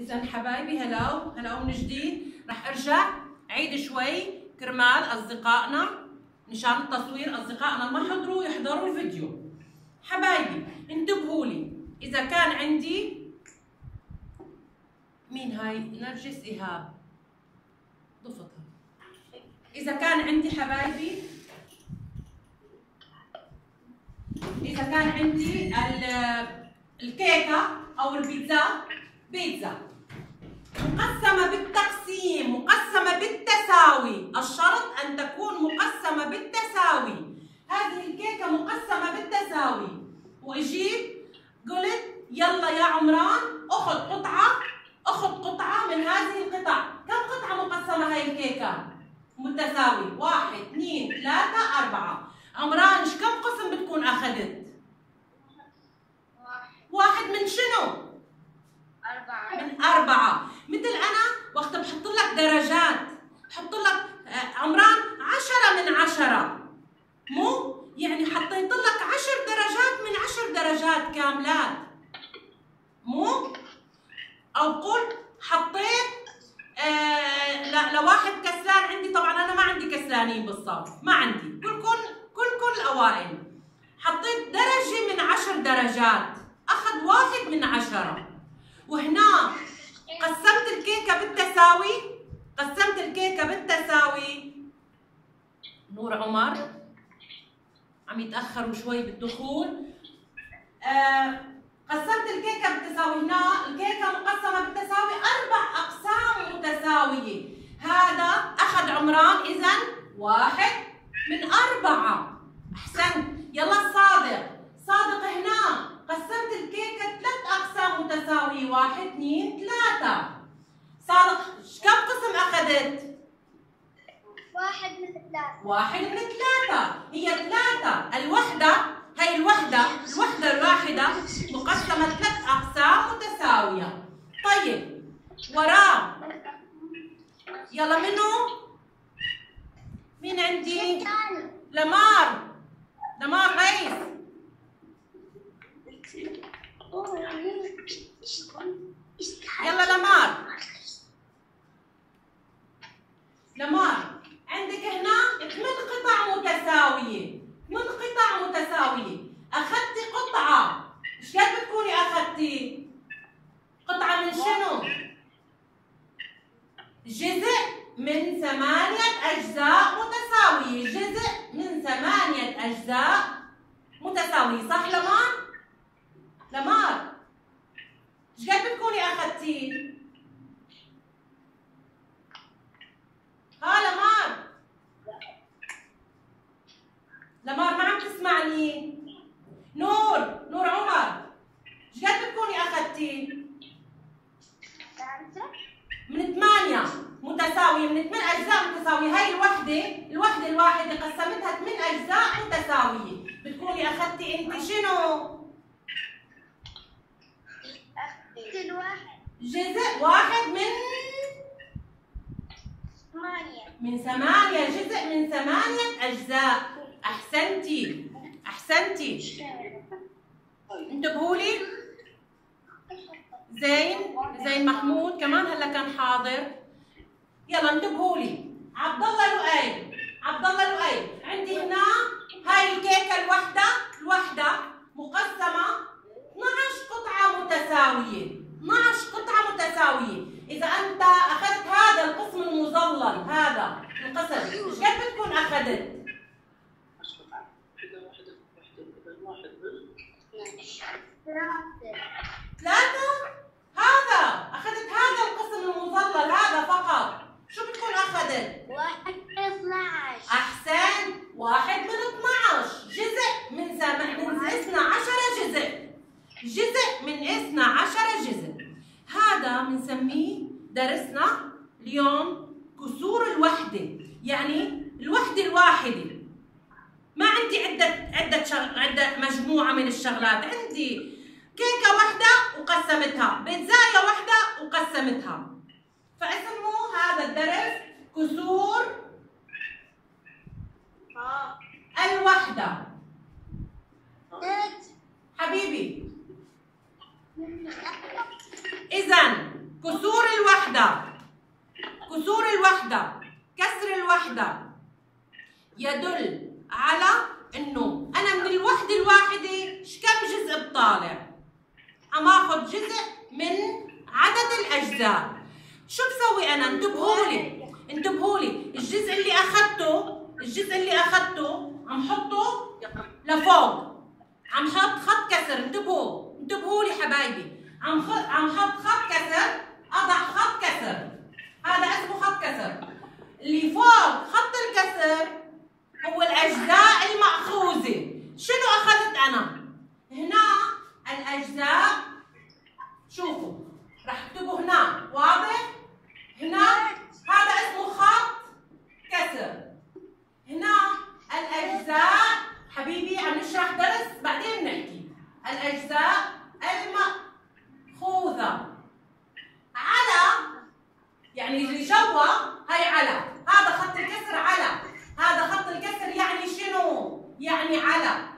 إذا حبايبي هلاو هلاو من جديد. رح أرجع. عيد شوي. كرمال أصدقائنا. مشان التصوير أصدقائنا ما حضروا يحضروا الفيديو. حبايبي انتبهوا لي. إذا كان عندي مين هاي؟ نرجس إيهاب. ضفتها. إذا كان عندي حبايبي إذا كان عندي الكيكة أو البيتزا بيتزا. مقسمة بالتقسيم مقسمة بالتساوي. الشرط أن تكون مقسمة بالتساوي. هذه الكيكة مقسمة بالتساوي. وإجيت قلت يلا يا عمران أخذ قطعة أخذ قطعة من هذه القطع. كم قطعة مقسمة هاي الكيكة؟ متساوي. واحد اثنين ثلاثة أربعة. عمران كم قسم بتكون أخذت؟ واحد من شنو؟ أربعة. من أربعة. بحط لك درجات بحط لك آه، عمران عشرة من عشرة. مو؟ يعني حطيت لك عشر درجات من عشر درجات كاملات. مو؟ أو بقول حطيت آه لا لواحد كسلان عندي. طبعا أنا ما عندي كسلانين بالصف ما عندي. كلكم كلكم الأوائل حطيت درجة من عشر درجات أخذ واحد من عشرة. وهنا قسمت الكيكة بالتساوي؟ قسمت الكيكة بالتساوي. نور عمر. عم يتأخروا شوي بالدخول. آه قسمت الكيكة بالتساوي هنا. الكيكة مقسمة بالتساوي أربع أقسام متساوية. هذا أخذ عمران إذا واحد من أربعة. أحسنت. يلا الصادق. صادق هنا. قسمت الكيكة ثلاث أقسام متساوية واحد اثنين ثلاثة. صادق كم قسم أخذت؟ واحد من ثلاثة. واحد من ثلاثة. هي ثلاثة. الوحدة هي الوحدة الوحدة الواحدة مقسمة ثلاث أقسام متساوية. طيب وراه يلا منو؟ مين عندي؟ لمار. لمار ريس يلا لمار. لمار عندك هنا ثمان قطع متساوية ثمان قطع متساوية أخذتي قطعة إيش قد بتكوني أخذتي؟ قطعة من شنو؟ جزء من ثمانية أجزاء متساوية جزء من ثمانية أجزاء متساوية صح لمار؟ لمار إيش قد بتكوني أخذتيه؟ ها لمار لمار ما عم تسمعني نور نور عمر إيش قد بتكوني أخذتيه؟ من ثمانية متساوية من ثمان أجزاء متساوية هاي الوحدة الوحدة الواحدة قسمتها ثمان أجزاء متساوية بتكوني أخذتي أنت شنو؟ أخذت الواحد جزء واحد من ثمانية من ثمانية جزء من ثمانية أجزاء. أحسنتي. أحسنتي. انتبهوا لي. زين. زين محمود كمان هلا كان حاضر. يلا انتبهوا لي. عبد الله لؤي. عبد الله لؤي. عندي هنا هاي الكيكة الوحدة. الوحدة مقسمة. 12 قطعة متساوية. 12 قطعة متساوية. إذا أنت أخذت هذا القسم المظلل هذا القسم إيش قد بتكون أخذت ثلاثة ثلاثة هذا أخذت هذا القسم المظلل هذا فقط شو بتكون أخذت؟ واحد من 12 أحسن واحد من 12 جزء من سم... من 12 جزء جزء من 12 جزء هذا بنسميه درسنا اليوم كسور الوحدة. يعني الوحدة الواحدة. ما عندي عدة عدة شغ... عدة مجموعة من الشغلات. عندي كيكة واحدة وقسمتها. بيتزاية واحدة وقسمتها. فاسمه هذا الدرس كسور الوحدة حبيبي إذا كسور الوحدة كسور الوحدة كسر الوحدة يدل على انه أنا من الوحدة الواحدة ش كم جزء بطالع عم اخذ جزء من عدد الأجزاء. شو بسوي أنا؟ انتبهوا لي. انتبهوا لي. الجزء اللي أخذته الجزء اللي أخذته عم حطه لفوق. عم حط خط كسر. انتبهوا. انتبهوا لي حبايبي. عم خط عم حط خط كسر. أضع خط كسر. هذا اسمه خط كسر. اللي فوق خط الكسر هو الاجزاء المأخوذة شنو اخذت أنا هنا الاجزاء شوفوا رح اكتبه هنا واضح هنا هذا اسمه خط كسر هنا الاجزاء حبيبي عم نشرح درس بعدين نحكي الاجزاء المأخوذة على يعني اللي جوا هي على. هذا خط الكسر على. هذا خط الكسر يعني شنو؟ يعني على.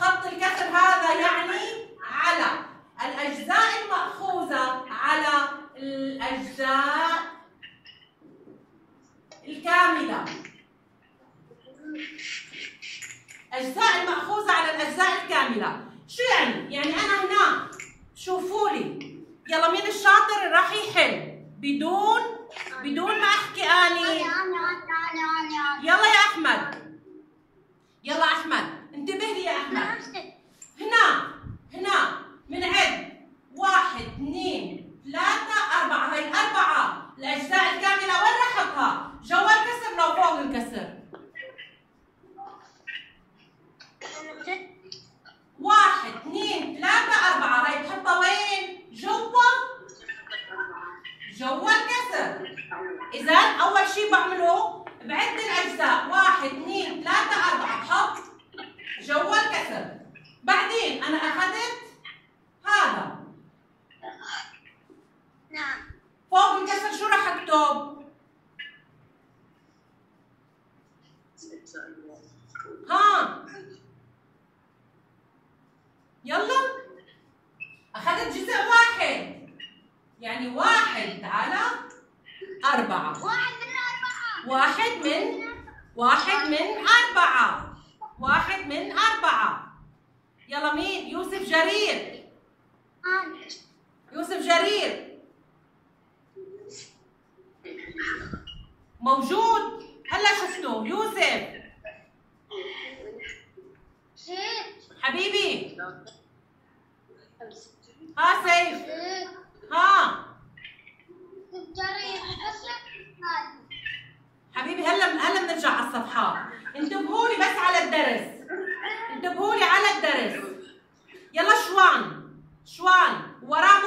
خط الكسر هذا يعني على. الأجزاء المأخوذة على الأجزاء الكاملة. أجزاء المأخوذة على الأجزاء الكاملة. شو يعني؟ يعني أنا هنا شوفوا لي. يلا مين الشاطر؟ راح يحل بدون بدون ما أحكي أني. يلا يا أحمد. يلا أحمد. انتبه لي يا أحمد هنا هنا بنعد واحد اثنين ثلاثة أربعة هي أربعة الأجزاء الكاملة وين راح أحطها؟ جوا الكسر لو فوق الكسر واحد اثنين ثلاثة أربعة هي بحطها وين؟ جوا جوا الكسر إذا أول شيء بعمله بعد الأجزاء واحد اثنين ثلاثة أربعة بحط جوا الكسر بعدين أنا أخذت هذا نعم فوق الكسر شو راح أكتب؟ ها يلا أخذت جزء واحد يعني واحد على أربعة. واحد من الأربعة واحد من واحد من أربعة. واحد من أربعة. يلا مين؟ يوسف جرير. يوسف جرير. موجود. هلا شفته يوسف. حبيبي. ها سيف ست ها جريح هذه حبيبي هلا هلا بنرجع على الصفحات انتبهوا لي بس على الدرس. انتبهوا لي على الدرس. يلا شوان شوان وراه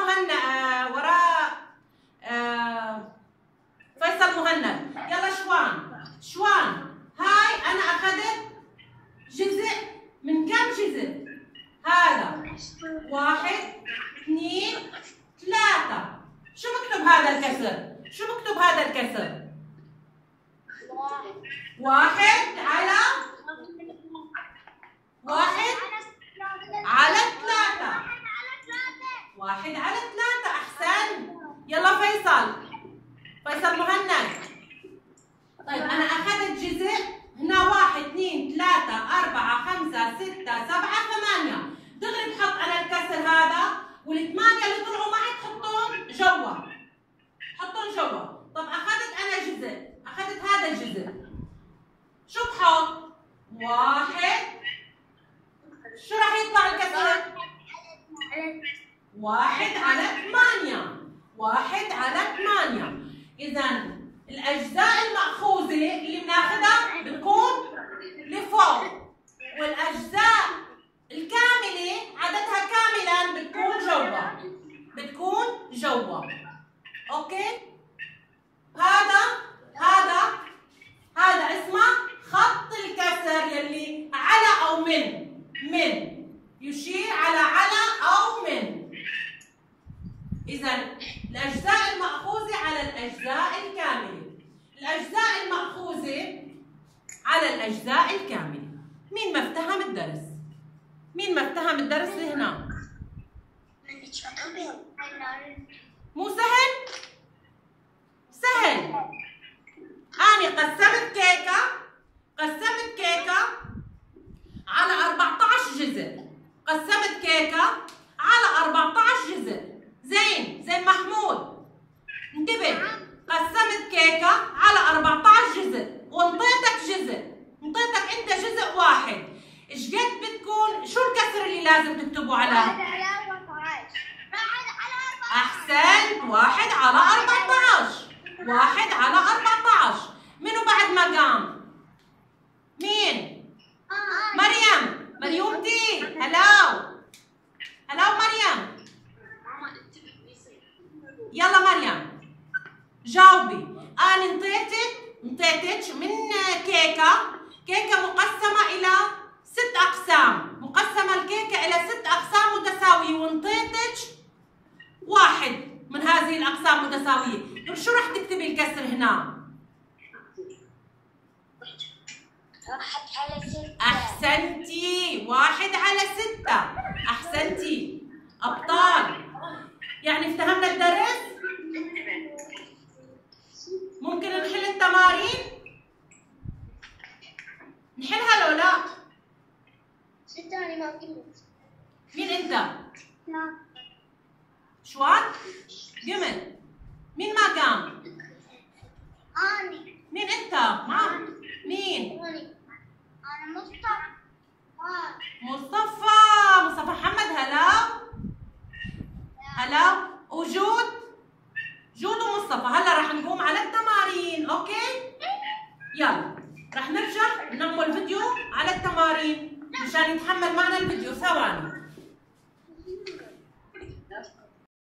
إذا الأجزاء المأخوذة على الأجزاء الكاملة. الأجزاء المأخوذة على الأجزاء الكاملة. مين ما افتهم الدرس؟ مين ما افتهم الدرس لهنا؟ مو سهل؟ سهل. أنا قسمت كيكة قسمت كيكة على 14 جزء. قسمت كيكة 14 احسنت واحد على 14 واحد على 14 منو بعد ما قام؟ مين؟ آه. مريم مريومتي هلاو هلاو مريم. يلا مريم. جاوبي. أنا انطيتك انطيتك من كيكة. كيكة مقسمة إلى ست أقسام. مقسمة الكيكة إلى ست أقسام متساوية. وانطيتك واحد من هذه الأقسام متساوية. طيب شو راح تكتبي الكسر هنا؟ أحسنتي. واحد على ستة. أحسنتي. أبطال. يعني افتهمنا الدرس ممكن نحل التمارين نحلها لو لا ستة أنا ما قلت مين انت لا شوان قمت مين ما قام أني مين انت ما مين أني مصطفى. آه. مصطفى مصطفى محمد هلا؟ هلا؟ وجود؟ جود ومصطفى. هلا رح نقوم على التمارين أوكي؟ يلا. رح نرجع نعمل فيديو على التمارين مشان يتحمل معنا الفيديو. ثواني.